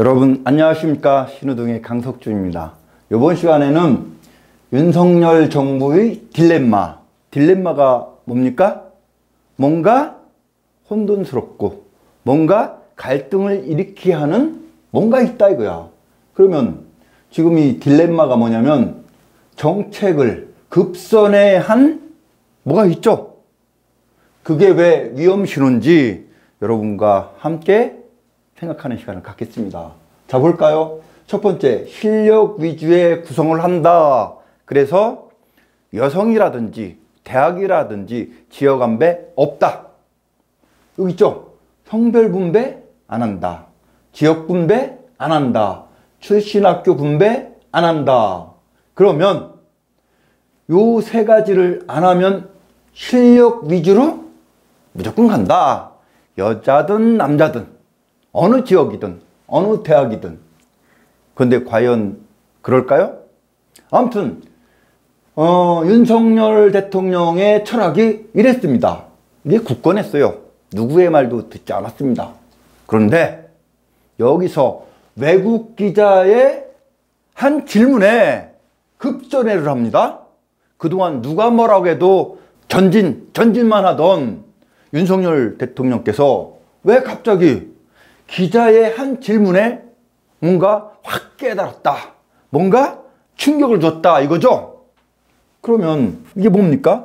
여러분 안녕하십니까 신우동의 강석준입니다. 이번 시간에는 윤석열 정부의 딜레마 딜레마가 뭡니까? 뭔가 혼돈스럽고 뭔가 갈등을 일으키게 하는 뭔가 있다 이거야. 그러면 지금 이 딜레마가 뭐냐면 정책을 급선회 한 뭐가 있죠? 그게 왜 위험신호인지 여러분과 함께 생각하는 시간을 갖겠습니다. 자, 볼까요? 첫 번째, 실력 위주의 구성을 한다. 그래서 여성이라든지 대학이라든지 지역 안배 없다. 여기 있죠? 성별 분배 안 한다. 지역 분배 안 한다. 출신 학교 분배 안 한다. 그러면 요 세 가지를 안 하면 실력 위주로 무조건 간다. 여자든 남자든 어느 지역이든 어느 대학이든 근데 과연 그럴까요? 아무튼 어, 윤석열 대통령의 철학이 이랬습니다. 이게 굳건했어요. 누구의 말도 듣지 않았습니다. 그런데 여기서 외국 기자의 한 질문에 급전회를 합니다. 그동안 누가 뭐라고 해도 전진, 전진만 하던 윤석열 대통령께서 왜 갑자기 기자의 한 질문에 뭔가 확 깨달았다. 뭔가 충격을 줬다. 이거죠? 그러면 이게 뭡니까?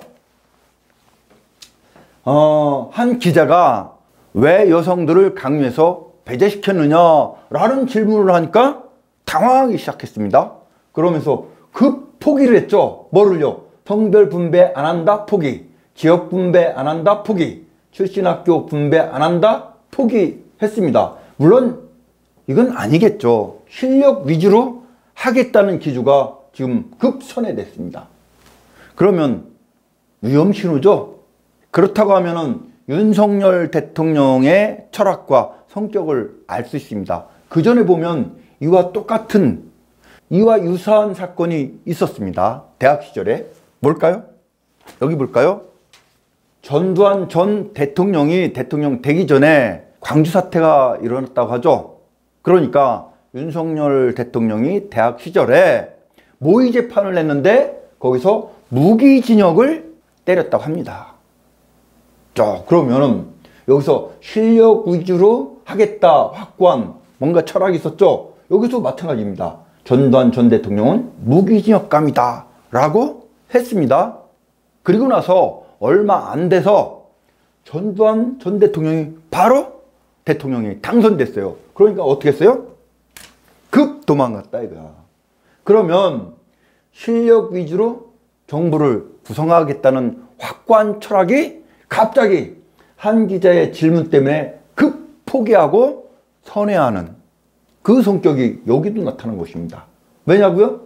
어, 한 기자가 왜 여성들을 강요해서 배제시켰느냐라는 질문을 하니까 당황하기 시작했습니다. 그러면서 급 포기를 했죠. 뭐를요? 성별 분배 안 한다 포기, 지역 분배 안 한다 포기, 출신 학교 분배 안 한다 포기 했습니다. 물론 이건 아니겠죠. 실력 위주로 하겠다는 기조가 지금 급선회됐습니다. 그러면 위험 신호죠. 그렇다고 하면 은 윤석열 대통령의 철학과 성격을 알 수 있습니다. 그 전에 보면 이와 똑같은 이와 유사한 사건이 있었습니다. 대학 시절에 뭘까요? 여기 볼까요? 전두환 전 대통령이 대통령 되기 전에 광주 사태가 일어났다고 하죠. 그러니까 윤석열 대통령이 대학 시절에 모의 재판을 냈는데 거기서 무기징역을 때렸다고 합니다. 자, 그러면은 여기서 실력 위주로 하겠다 확고한 뭔가 철학이 있었죠. 여기서 마찬가지입니다. 전두환 전 대통령은 무기징역감이다 라고 했습니다. 그리고 나서 얼마 안 돼서 전두환 전 대통령이 바로 대통령이 당선됐어요. 그러니까 어떻게 했어요? 급 도망갔다 이거야. 그러면 실력 위주로 정부를 구성하겠다는 확고한 철학이 갑자기 한 기자의 질문 때문에 급 포기하고 선회하는 그 성격이 여기도 나타난 것입니다. 왜냐고요?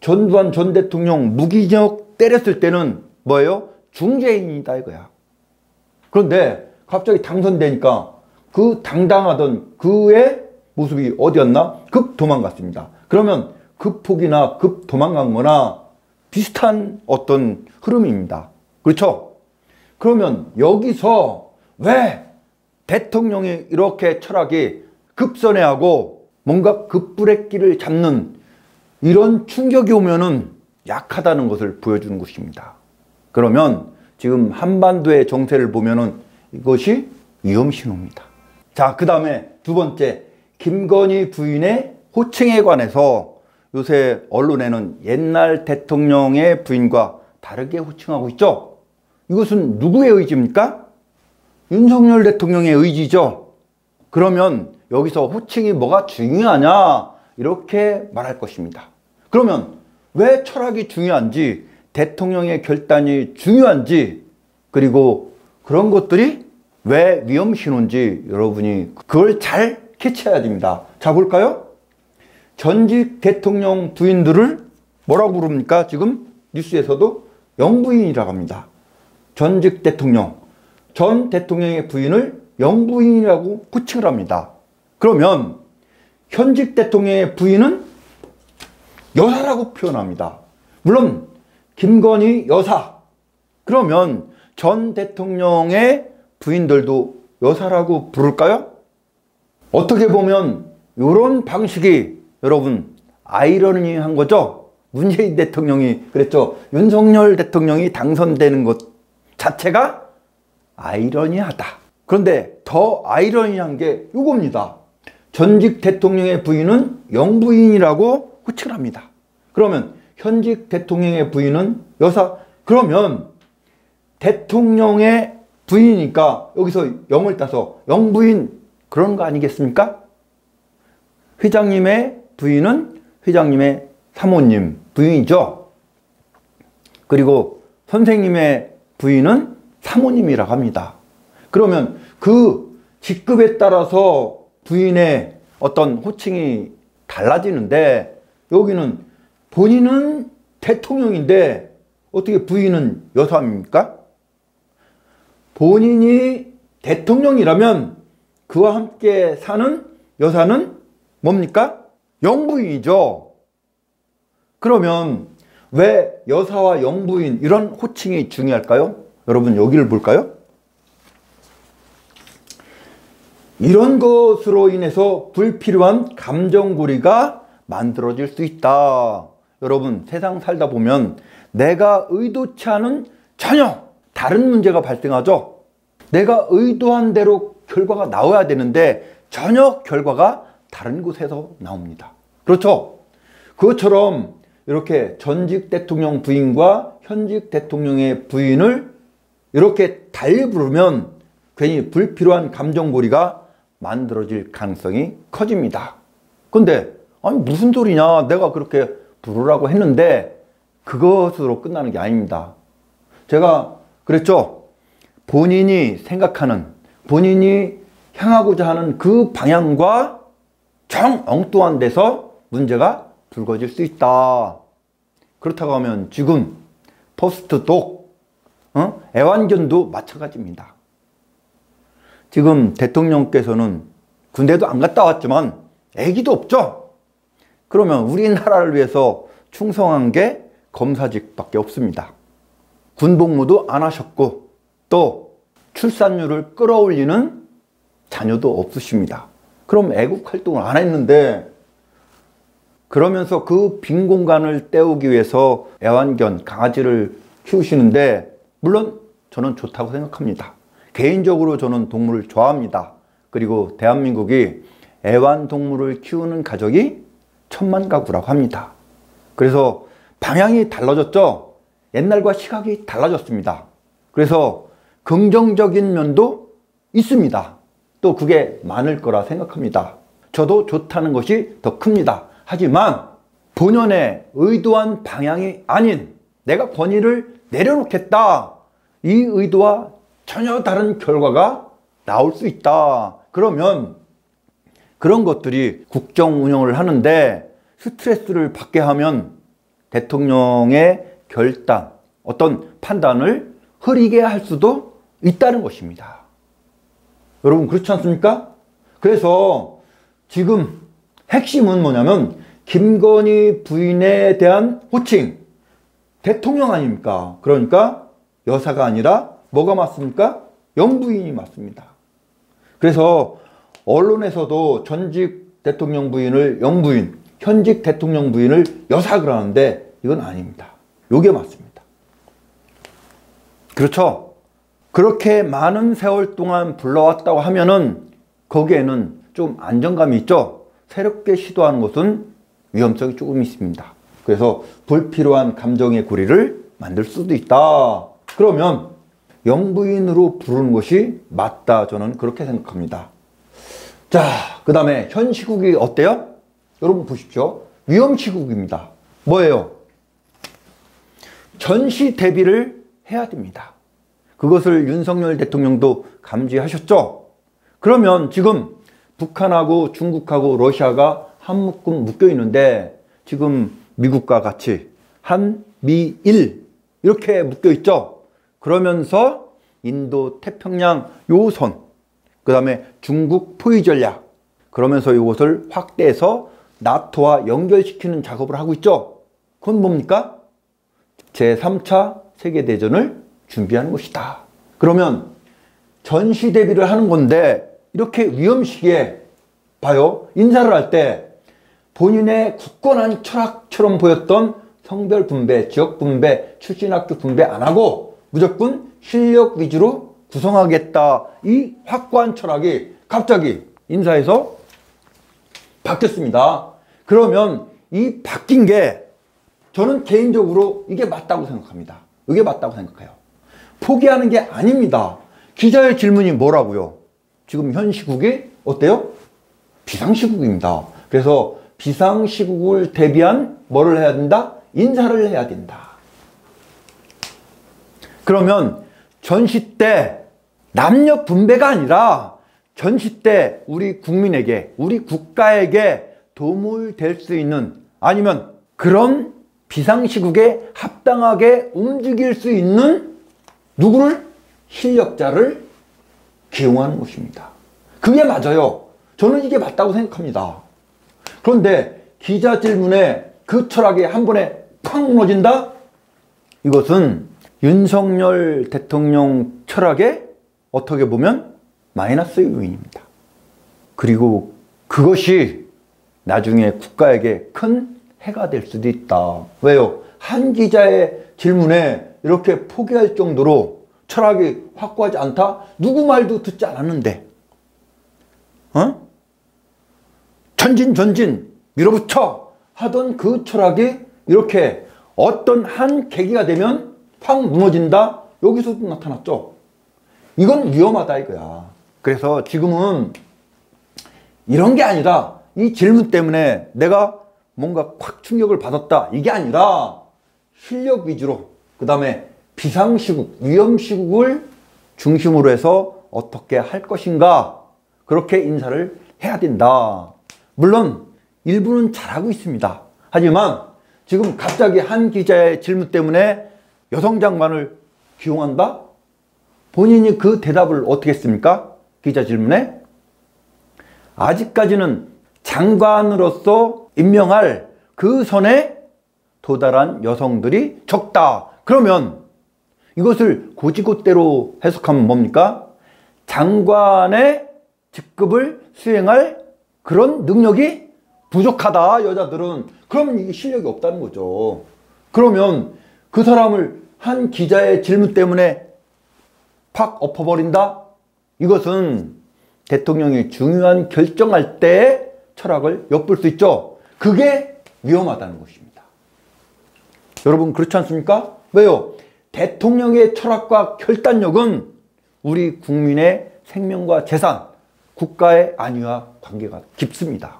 전두환 전 대통령 무기징역 때렸을 때는 뭐예요? 중재인이다 이거야. 그런데 갑자기 당선되니까 그 당당하던 그의 모습이 어디였나? 급 도망갔습니다. 그러면 급폭이나 급 도망간 거나 비슷한 어떤 흐름입니다. 그렇죠? 그러면 여기서 왜 대통령이 이렇게 철학이 급선회하고 뭔가 급브레기를 잡는 이런 충격이 오면은 약하다는 것을 보여주는 것입니다. 그러면 지금 한반도의 정세를 보면은 이것이 위험 신호입니다. 자, 그 다음에 두 번째, 김건희 부인의 호칭에 관해서 요새 언론에는 옛날 대통령의 부인과 다르게 호칭하고 있죠? 이것은 누구의 의지입니까? 윤석열 대통령의 의지죠? 그러면 여기서 호칭이 뭐가 중요하냐? 이렇게 말할 것입니다. 그러면 왜 철학이 중요한지, 대통령의 결단이 중요한지, 그리고 그런 것들이 왜 위험 신호인지 여러분이 그걸 잘 캐치해야 됩니다. 자, 볼까요? 전직 대통령 부인들을 뭐라고 부릅니까? 지금 뉴스에서도 영부인이라고 합니다. 전직 대통령, 전 대통령의 부인을 영부인이라고 호칭을 합니다. 그러면 현직 대통령의 부인은 여사라고 표현합니다. 물론 김건희 여사, 그러면 전 대통령의 부인들도 여사라고 부를까요? 어떻게 보면 이런 방식이 여러분 아이러니한 거죠. 문재인 대통령이 그랬죠. 윤석열 대통령이 당선되는 것 자체가 아이러니하다. 그런데 더 아이러니한 게 이겁니다. 전직 대통령의 부인은 영부인이라고 호칭을 합니다. 그러면 현직 대통령의 부인은 여사 그러면 대통령의 부인이니까 여기서 영을 따서 영부인 그런 거 아니겠습니까? 회장님의 부인은 회장님의 사모님 부인이죠. 그리고 선생님의 부인은 사모님이라고 합니다. 그러면 그 직급에 따라서 부인의 어떤 호칭이 달라지는데 여기는 본인은 대통령인데 어떻게 부인은 여사입니까? 본인이 대통령이라면 그와 함께 사는 여사는 뭡니까? 영부인이죠. 그러면 왜 여사와 영부인 이런 호칭이 중요할까요? 여러분 여기를 볼까요? 이런 것으로 인해서 불필요한 감정고리가 만들어질 수 있다. 여러분 세상 살다 보면 내가 의도치 않은 전혀 다른 문제가 발생하죠. 내가 의도한 대로 결과가 나와야 되는데 전혀 결과가 다른 곳에서 나옵니다. 그렇죠? 그것처럼 이렇게 전직 대통령 부인과 현직 대통령의 부인을 이렇게 달리 부르면 괜히 불필요한 감정고리가 만들어질 가능성이 커집니다. 근데 아니 무슨 소리냐 내가 그렇게 부르라고 했는데 그것으로 끝나는 게 아닙니다. 제가 그랬죠. 본인이 생각하는 본인이 향하고자 하는 그 방향과 정 엉뚱한 데서 문제가 불거질 수 있다. 그렇다고 하면 지금 포스트 독, 어? 애완견도 마찬가지입니다. 지금 대통령께서는 군대도 안 갔다 왔지만 애기도 없죠. 그러면 우리나라를 위해서 충성한 게 검사직밖에 없습니다. 군복무도 안 하셨고 또 출산율을 끌어올리는 자녀도 없으십니다. 그럼 애국 활동을 안 했는데 그러면서 그 빈 공간을 때우기 위해서 애완견, 강아지를 키우시는데 물론 저는 좋다고 생각합니다. 개인적으로 저는 동물을 좋아합니다. 그리고 대한민국이 애완동물을 키우는 가족이 천만 가구라고 합니다. 그래서 방향이 달라졌죠? 옛날과 시각이 달라졌습니다. 그래서 긍정적인 면도 있습니다. 또 그게 많을 거라 생각합니다. 저도 좋다는 것이 더 큽니다. 하지만 본연의 의도한 방향이 아닌 내가 권위를 내려놓겠다. 이 의도와 전혀 다른 결과가 나올 수 있다. 그러면 그런 것들이 국정 운영을 하는데 스트레스를 받게 하면 대통령의 결단, 어떤 판단을 흐리게 할 수도 있다는 것입니다. 여러분 그렇지 않습니까? 그래서 지금 핵심은 뭐냐면 김건희 부인에 대한 호칭 대통령 아닙니까? 그러니까 여사가 아니라 뭐가 맞습니까? 영부인이 맞습니다. 그래서 언론에서도 전직 대통령 부인을 영부인, 현직 대통령 부인을 여사 그러는데 이건 아닙니다. 요게 맞습니다. 그렇죠? 그렇게 많은 세월 동안 불러왔다고 하면은 거기에는 좀 안정감이 있죠? 새롭게 시도하는 것은 위험성이 조금 있습니다. 그래서 불필요한 감정의 고리를 만들 수도 있다. 그러면 영부인으로 부르는 것이 맞다. 저는 그렇게 생각합니다. 자, 그 다음에 현 시국이 어때요? 여러분 보십시오. 위험 시국입니다. 뭐예요? 전시 대비를 해야 됩니다. 그것을 윤석열 대통령도 감지하셨죠? 그러면 지금 북한하고 중국하고 러시아가 한 묶음 묶여 있는데 지금 미국과 같이 한 미 일 이렇게 묶여 있죠. 그러면서 인도 태평양 요선 그 다음에 중국 포위 전략 그러면서 이것을 확대해서 나토와 연결시키는 작업을 하고 있죠. 그건 뭡니까? 제3차 세계대전을 준비하는 것이다. 그러면 전시 대비를 하는 건데 이렇게 위험 시기에 봐요. 인사를 할 때 본인의 굳건한 철학처럼 보였던 성별 분배, 지역 분배, 출신 학교 분배 안 하고 무조건 실력 위주로 구성하겠다. 이 확고한 철학이 갑자기 인사에서 바뀌었습니다. 그러면 이 바뀐 게 저는 개인적으로 이게 맞다고 생각합니다. 이게 맞다고 생각해요. 포기하는 게 아닙니다. 기자의 질문이 뭐라고요? 지금 현 시국이 어때요? 비상시국입니다. 그래서 비상시국을 대비한 뭐를 해야 된다? 인사를 해야 된다. 그러면 전시 때 남녀 분배가 아니라 전시 때 우리 국민에게, 우리 국가에게 도움을 될 수 있는 아니면 그런 비상시국에 합당하게 움직일 수 있는 누구를? 실력자를 기용하는 것입니다. 그게 맞아요. 저는 이게 맞다고 생각합니다. 그런데 기자 질문에 그 철학이 한 번에 팍 무너진다? 이것은 윤석열 대통령 철학에 어떻게 보면 마이너스 요인입니다. 그리고 그것이 나중에 국가에게 큰 해가 될 수도 있다. 왜요? 한 기자의 질문에 이렇게 포기할 정도로 철학이 확고하지 않다? 누구 말도 듣지 않았는데. 어? 전진 전진 밀어붙여 하던 그 철학이 이렇게 어떤 한 계기가 되면 확 무너진다? 여기서도 나타났죠. 이건 위험하다 이거야. 그래서 지금은 이런 게 아니라 이 질문 때문에 내가 뭔가 콱 충격을 받았다. 이게 아니라 실력 위주로 그 다음에 비상시국, 위험시국을 중심으로 해서 어떻게 할 것인가 그렇게 인사를 해야 된다. 물론 일부는 잘하고 있습니다. 하지만 지금 갑자기 한 기자의 질문 때문에 여성 장관을 기용한다? 본인이 그 대답을 어떻게 했습니까? 기자 질문에 아직까지는 장관으로서 임명할 그 선에 도달한 여성들이 적다. 그러면 이것을 고지고대로 해석하면 뭡니까? 장관의 직급을 수행할 그런 능력이 부족하다 여자들은 그러면 이게 실력이 없다는 거죠 그러면 그 사람을 한 기자의 질문 때문에 팍 엎어버린다 이것은 대통령이 중요한 결정할 때 철학을 엿볼 수 있죠 그게 위험하다는 것입니다 여러분 그렇지 않습니까? 왜요? 대통령의 철학과 결단력은 우리 국민의 생명과 재산, 국가의 안위와 관계가 깊습니다.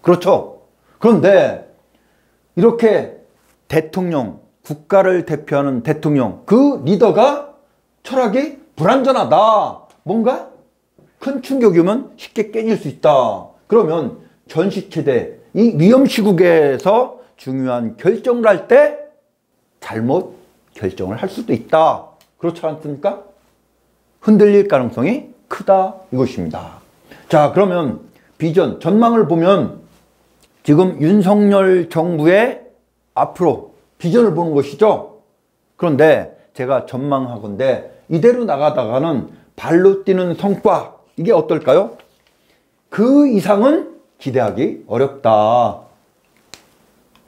그렇죠? 그런데 이렇게 대통령, 국가를 대표하는 대통령, 그 리더가 철학이 불완전하다. 뭔가 큰 충격이면 쉽게 깨질 수 있다. 그러면 전시체대, 이 위험 시국에서 중요한 결정을 할 때 잘못 결정을 할 수도 있다. 그렇지 않습니까? 흔들릴 가능성이 크다 이것입니다. 자 그러면 비전, 전망을 보면 지금 윤석열 정부의 앞으로 비전을 보는 것이죠. 그런데 제가 전망하건데 이대로 나가다가는 발로 뛰는 성과 이게 어떨까요? 그 이상은 기대하기 어렵다.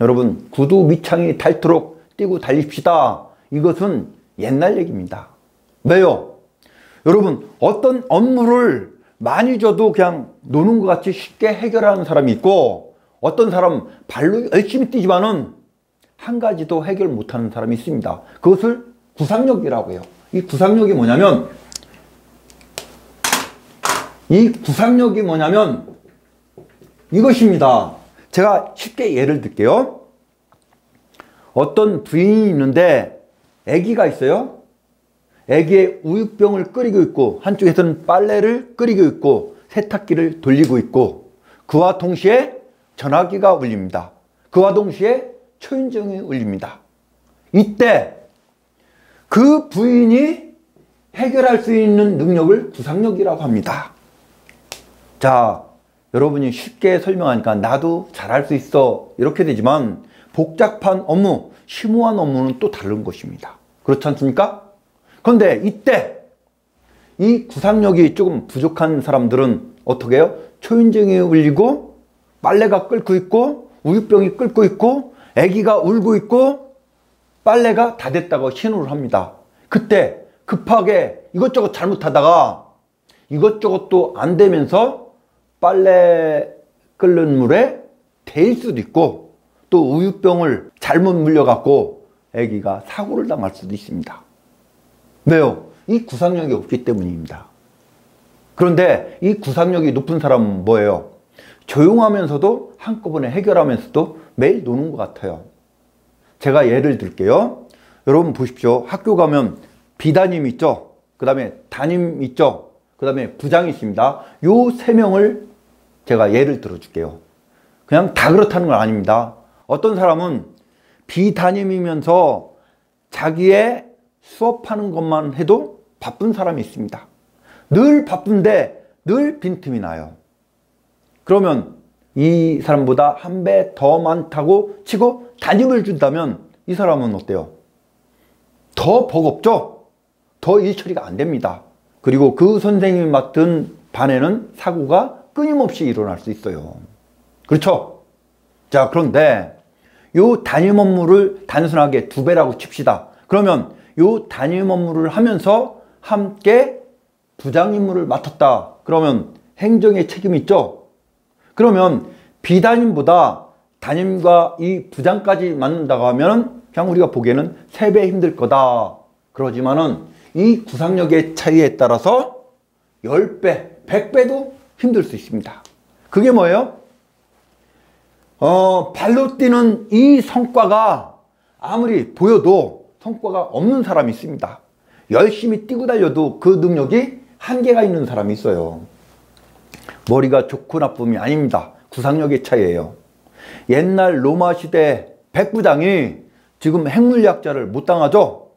여러분 구두 밑창이 닳도록 뛰고 달립시다. 이것은 옛날 얘기입니다. 왜요? 여러분 어떤 업무를 많이 줘도 그냥 노는 것 같이 쉽게 해결하는 사람이 있고 어떤 사람 발로 열심히 뛰지만은 한 가지도 해결 못하는 사람이 있습니다. 그것을 구상력이라고 해요. 이 구상력이 뭐냐면 이 구상력이 뭐냐면 이것입니다. 제가 쉽게 예를 들게요. 어떤 부인이 있는데 아기가 있어요. 아기의 우유병을 끓이고 있고 한쪽에서는 빨래를 끓이고 있고 세탁기를 돌리고 있고 그와 동시에 전화기가 울립니다. 그와 동시에 초인종이 울립니다. 이때 그 부인이 해결할 수 있는 능력을 구상력이라고 합니다. 자, 여러분이 쉽게 설명하니까 나도 잘할 수 있어 이렇게 되지만 복잡한 업무, 심오한 업무는 또 다른 것입니다. 그렇지 않습니까? 그런데 이때 이 구상력이 조금 부족한 사람들은 어떻게 해요? 초인종이 울리고 빨래가 끓고 있고 우유병이 끓고 있고 아기가 울고 있고 빨래가 다 됐다고 신호를 합니다. 그때 급하게 이것저것 잘못하다가 이것저것도 안 되면서 빨래 끓는 물에 데일 수도 있고 또 우유병을 잘못 물려갖고 아기가 사고를 당할 수도 있습니다. 왜요? 이 구상력이 없기 때문입니다. 그런데 이 구상력이 높은 사람은 뭐예요? 조용하면서도 한꺼번에 해결하면서도 매일 노는 것 같아요. 제가 예를 들게요. 여러분 보십시오. 학교 가면 비담임 있죠? 그 다음에 담임 있죠? 그 다음에 부장이 있습니다. 요 세 명을 제가 예를 들어줄게요. 그냥 다 그렇다는 건 아닙니다. 어떤 사람은 비담임이면서 자기의 수업하는 것만 해도 바쁜 사람이 있습니다. 늘 바쁜데 늘 빈틈이 나요. 그러면 이 사람보다 한 배 더 많다고 치고 담임을 준다면 이 사람은 어때요? 더 버겁죠? 더 일 처리가 안 됩니다. 그리고 그 선생님이 맡은 반에는 사고가 끊임없이 일어날 수 있어요. 그렇죠? 자, 그런데 요 담임 업무를 단순하게 두 배라고 칩시다. 그러면 요 담임 업무를 하면서 함께 부장 임무를 맡았다. 그러면 행정의 책임이 있죠? 그러면 비담임보다 담임과 이 부장까지 맡는다고 하면 그냥 우리가 보기에는 세 배 힘들 거다. 그러지만은 이 구상력의 차이에 따라서 10배, 100배도 힘들 수 있습니다. 그게 뭐예요? 어, 발로 뛰는 이 성과가 아무리 보여도 성과가 없는 사람이 있습니다. 열심히 뛰고 달려도 그 능력이 한계가 있는 사람이 있어요. 머리가 좋고 나쁨이 아닙니다. 구상력의 차이예요. 옛날 로마 시대 백부장이 지금 핵물리학자를 못 당하죠?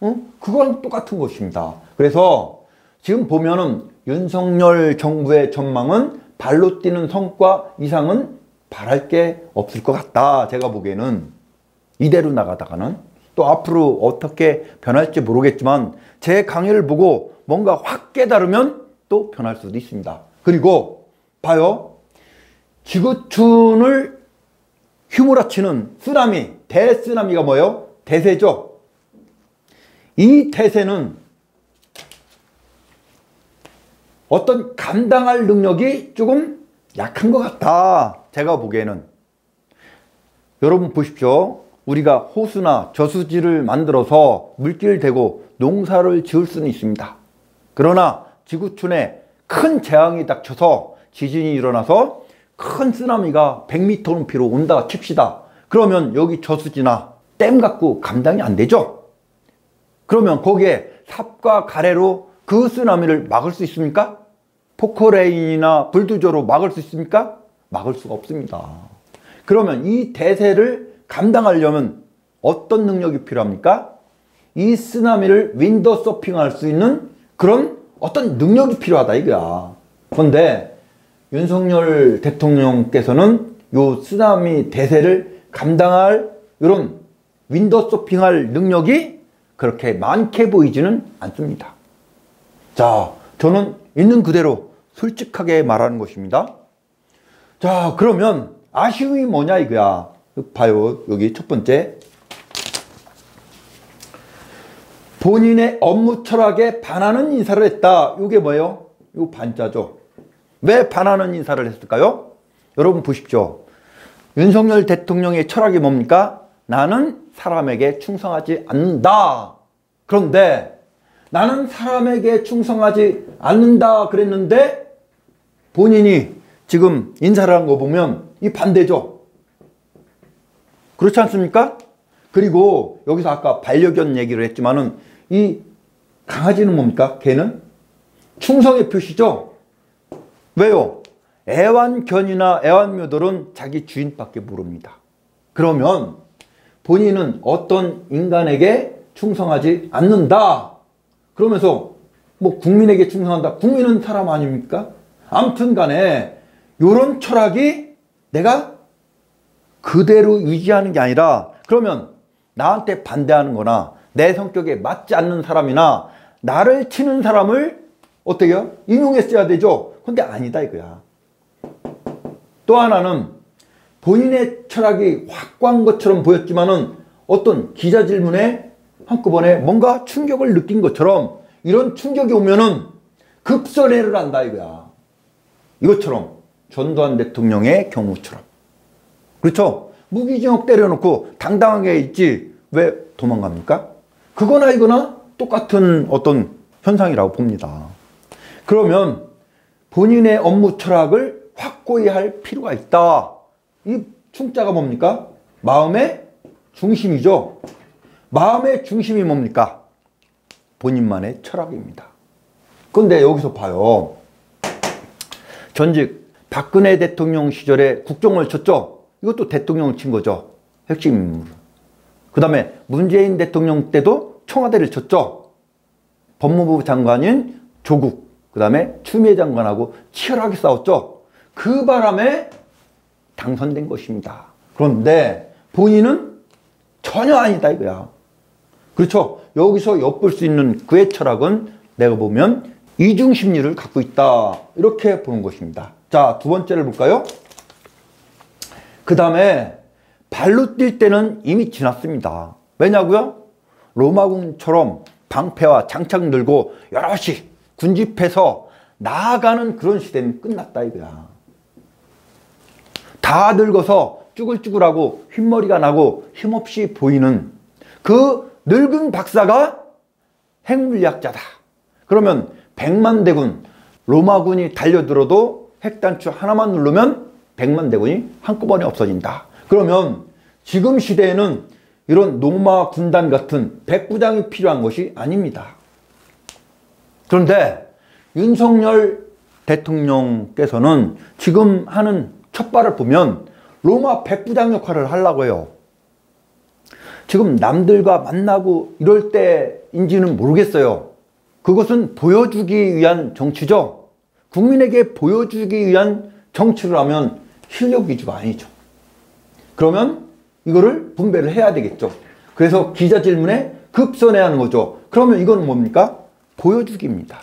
어? 그거랑 똑같은 것입니다. 그래서 지금 보면은 윤석열 정부의 전망은 발로 뛰는 성과 이상은 바랄 게 없을 것 같다. 제가 보기에는 이대로 나가다가는 또 앞으로 어떻게 변할지 모르겠지만 제 강의를 보고 뭔가 확 깨달으면 또 변할 수도 있습니다. 그리고 봐요. 지구촌을 휘몰아치는 쓰나미, 대쓰나미가 뭐예요? 대세죠. 이 대세는 어떤 감당할 능력이 조금 약한 것 같다. 제가 보기에는. 여러분 보십시오. 우리가 호수나 저수지를 만들어서 물길을 대고 농사를 지을 수는 있습니다. 그러나 지구촌에 큰 재앙이 닥쳐서 지진이 일어나서 큰 쓰나미가 100m 높이로 온다 칩시다. 그러면 여기 저수지나 댐 갖고 감당이 안 되죠? 그러면 거기에 삽과 가래로 그 쓰나미를 막을 수 있습니까? 포크레인이나 불도저로 막을 수 있습니까? 막을 수가 없습니다. 그러면 이 대세를 감당하려면 어떤 능력이 필요합니까? 이 쓰나미를 윈도 서핑할 수 있는 그런 어떤 능력이 필요하다 이거야. 그런데 윤석열 대통령께서는 요 쓰나미 대세를 감당할 이런 윈도 서핑할 능력이 그렇게 많게 보이지는 않습니다. 자, 저는 있는 그대로 솔직하게 말하는 것입니다. 자, 그러면 아쉬움이 뭐냐 이거야. 봐요. 여기 첫 번째. 본인의 업무 철학에 반하는 인사를 했다. 이게 뭐예요? 이 반자죠. 왜 반하는 인사를 했을까요? 여러분 보십시오. 윤석열 대통령의 철학이 뭡니까? 나는 사람에게 충성하지 않는다. 그런데 나는 사람에게 충성하지 않는다 그랬는데 본인이 지금 인사를 한 거 보면 이 반대죠. 그렇지 않습니까? 그리고 여기서 아까 반려견 얘기를 했지만은 이 강아지는 뭡니까? 개는 충성의 표시죠. 왜요? 애완견이나 애완묘들은 자기 주인밖에 모릅니다. 그러면 본인은 어떤 인간에게 충성하지 않는다. 그러면서 뭐 국민에게 충성한다. 국민은 사람 아닙니까? 아무튼 간에 이런 철학이 내가 그대로 유지하는 게 아니라 그러면 나한테 반대하는 거나 내 성격에 맞지 않는 사람이나 나를 치는 사람을 어때요? 인용했어야 되죠? 근데 아니다 이거야. 또 하나는 본인의 철학이 확고한 것처럼 보였지만은 어떤 기자 질문에 한꺼번에 뭔가 충격을 느낀 것처럼 이런 충격이 오면은 급선회를 한다 이거야. 이것처럼 전두환 대통령의 경우처럼. 그렇죠? 무기징역 때려놓고 당당하게 있지 왜 도망갑니까? 그거나 이거나 똑같은 어떤 현상이라고 봅니다. 그러면 본인의 업무 철학을 확고히 할 필요가 있다. 이 충자가 뭡니까? 마음의 중심이죠. 마음의 중심이 뭡니까? 본인만의 철학입니다. 근데 여기서 봐요. 전직 박근혜 대통령 시절에 국정을 쳤죠. 이것도 대통령을 친 거죠. 핵심 인물. 그 다음에 문재인 대통령 때도 청와대를 쳤죠. 법무부 장관인 조국, 그 다음에 추미애 장관하고 치열하게 싸웠죠. 그 바람에 당선된 것입니다. 그런데 본인은 전혀 아니다 이거야. 그렇죠. 여기서 엿볼 수 있는 그의 철학은 내가 보면 이중심리를 갖고 있다. 이렇게 보는 것입니다. 자, 두 번째를 볼까요? 그 다음에 발로 뛸 때는 이미 지났습니다. 왜냐고요? 로마군처럼 방패와 장착 들고 여럿이 군집해서 나아가는 그런 시대는 끝났다 이거야. 다 늙어서 쭈글쭈글하고 흰머리가 나고 힘없이 보이는 그 늙은 박사가 핵물리학자다. 그러면 백만 대군 로마군이 달려들어도 핵단추 하나만 누르면 백만 대군이 한꺼번에 없어진다. 그러면 지금 시대에는 이런 노마 군단 같은 백부장이 필요한 것이 아닙니다. 그런데 윤석열 대통령께서는 지금 하는 첫발을 보면 로마 백부장 역할을 하려고 해요. 지금 남들과 만나고 이럴 때인지는 모르겠어요. 그것은 보여주기 위한 정치죠. 국민에게 보여주기 위한 정치를 하면 실력 위주가 아니죠. 그러면 이거를 분배를 해야 되겠죠. 그래서 기자 질문에 급선해야 하는 거죠. 그러면 이거는 뭡니까? 보여주기입니다.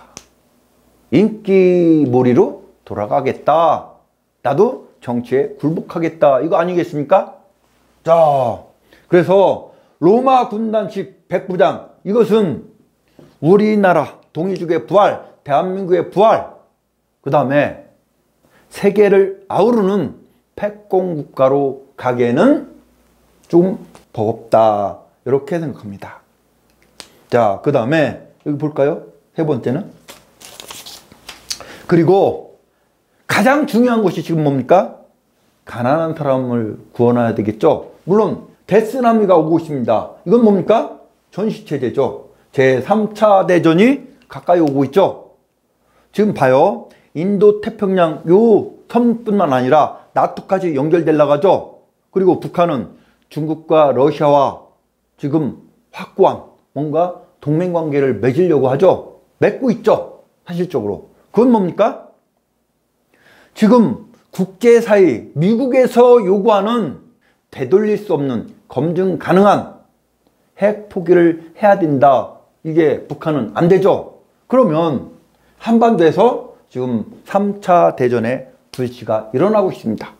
인기몰이로 돌아가겠다. 나도 정치에 굴복하겠다. 이거 아니겠습니까? 자, 그래서 로마 군단식 백부장 이것은 우리나라 동이주의 부활, 대한민국의 부활, 그 다음에 세계를 아우르는 패공국가로 가기에는 좀 버겁다. 이렇게 생각합니다. 자, 그 다음에 여기 볼까요? 세 번째는. 그리고 가장 중요한 것이 지금 뭡니까? 가난한 사람을 구원해야 되겠죠. 물론 데스나미가 오고 있습니다. 이건 뭡니까? 전시체제죠. 제3차 대전이 가까이 오고 있죠. 지금 봐요. 인도 태평양 요 섬뿐만 아니라 나토까지 연결될라 가죠. 그리고 북한은 중국과 러시아와 지금 확고한 뭔가 동맹관계를 맺으려고 하죠. 맺고 있죠. 사실적으로. 그건 뭡니까? 지금 국제사회, 미국에서 요구하는 되돌릴 수 없는 검증 가능한 핵 포기를 해야 된다. 이게 북한은 안 되죠. 그러면 한반도에서 지금 3차 대전의 불씨가 일어나고 있습니다.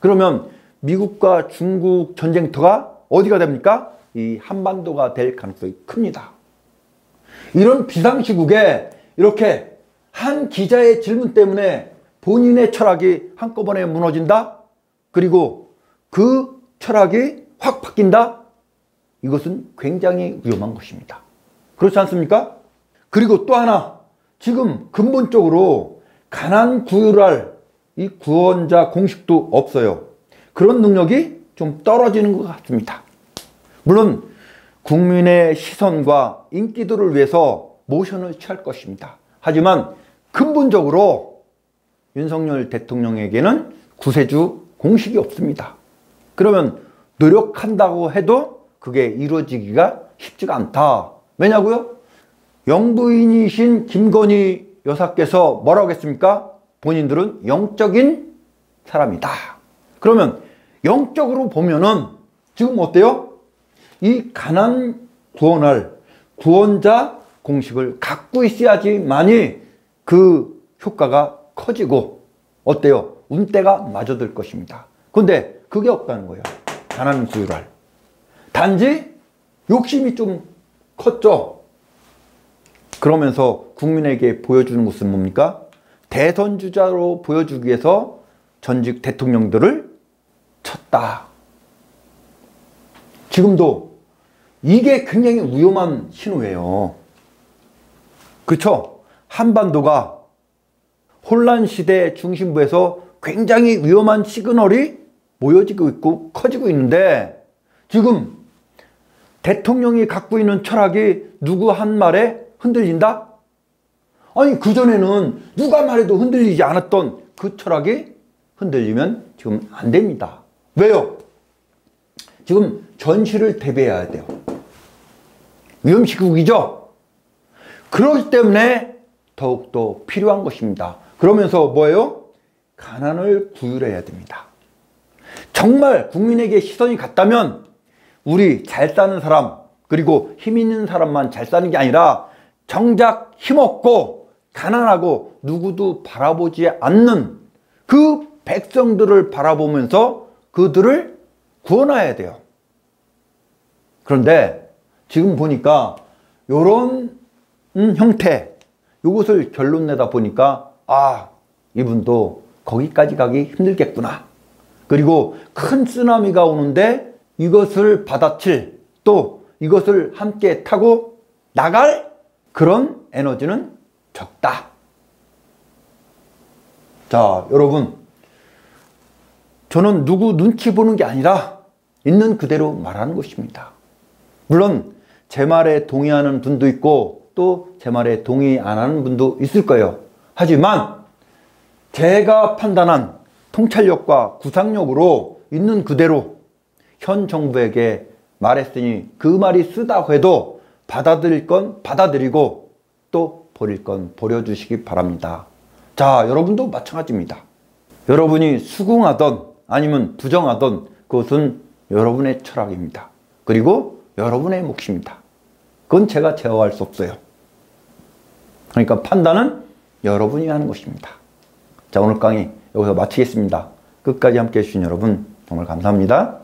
그러면 미국과 중국 전쟁터가 어디가 됩니까? 이 한반도가 될 가능성이 큽니다. 이런 비상시국에 이렇게 한 기자의 질문 때문에 본인의 철학이 한꺼번에 무너진다? 그리고 그 철학이 확 바뀐다? 이것은 굉장히 위험한 것입니다. 그렇지 않습니까? 그리고 또 하나, 지금 근본적으로 가난 구휼할 이 구원자 공식도 없어요. 그런 능력이 좀 떨어지는 것 같습니다. 물론 국민의 시선과 인기도를 위해서 모션을 취할 것입니다. 하지만 근본적으로 윤석열 대통령에게는 구세주 공식이 없습니다. 그러면 노력한다고 해도 그게 이루어지기가 쉽지가 않다. 왜냐고요? 영부인이신 김건희 여사께서 뭐라고 했습니까? 본인들은 영적인 사람이다. 그러면 영적으로 보면은 지금 어때요? 이 가난 구원할 구원자 공식을 갖고 있어야지만이 그 효과가 커지고 어때요? 운때가 맞아들 것입니다. 근데 그게 없다는 거예요. 가난 구휼할. 단지 욕심이 좀 컸죠. 그러면서 국민에게 보여주는 것은 뭡니까? 대선 주자로 보여주기 위해서 전직 대통령들을 쳤다. 지금도 이게 굉장히 위험한 신호예요. 그렇죠? 한반도가 혼란 시대 중심부에서 굉장히 위험한 시그널이 모여지고 있고 커지고 있는데 지금 대통령이 갖고 있는 철학이 누구 한 말에 흔들린다? 아니 그전에는 누가 말해도 흔들리지 않았던 그 철학이 흔들리면 지금 안 됩니다. 왜요? 지금 전시를 대비해야 돼요. 위험시국이죠? 그렇기 때문에 더욱더 필요한 것입니다. 그러면서 뭐예요? 가난을 구휼해야 됩니다. 정말 국민에게 시선이 갔다면 우리 잘 사는 사람 그리고 힘 있는 사람만 잘 사는 게 아니라 정작 힘없고 가난하고 누구도 바라보지 않는 그 백성들을 바라보면서 그들을 구원해야 돼요. 그런데 지금 보니까 이런 형태 이것을 결론 내다 보니까 아 이분도 거기까지 가기 힘들겠구나. 그리고 큰 쓰나미가 오는데 이것을 받아칠 또 이것을 함께 타고 나갈 그런 에너지는 적다. 자, 여러분. 저는 누구 눈치 보는 게 아니라 있는 그대로 말하는 것입니다. 물론 제 말에 동의하는 분도 있고 또 제 말에 동의 안 하는 분도 있을 거예요. 하지만 제가 판단한 통찰력과 구상력으로 있는 그대로 현 정부에게 말했으니 그 말이 쓰다고 해도 받아들일 건 받아들이고 또 버릴 건 버려주시기 바랍니다. 자, 여러분도 마찬가지입니다. 여러분이 수긍하던 아니면 부정하던 그것은 여러분의 철학입니다. 그리고 여러분의 몫입니다. 그건 제가 제어할 수 없어요. 그러니까 판단은 여러분이 하는 것입니다. 자, 오늘 강의 여기서 마치겠습니다. 끝까지 함께 해주신 여러분 정말 감사합니다.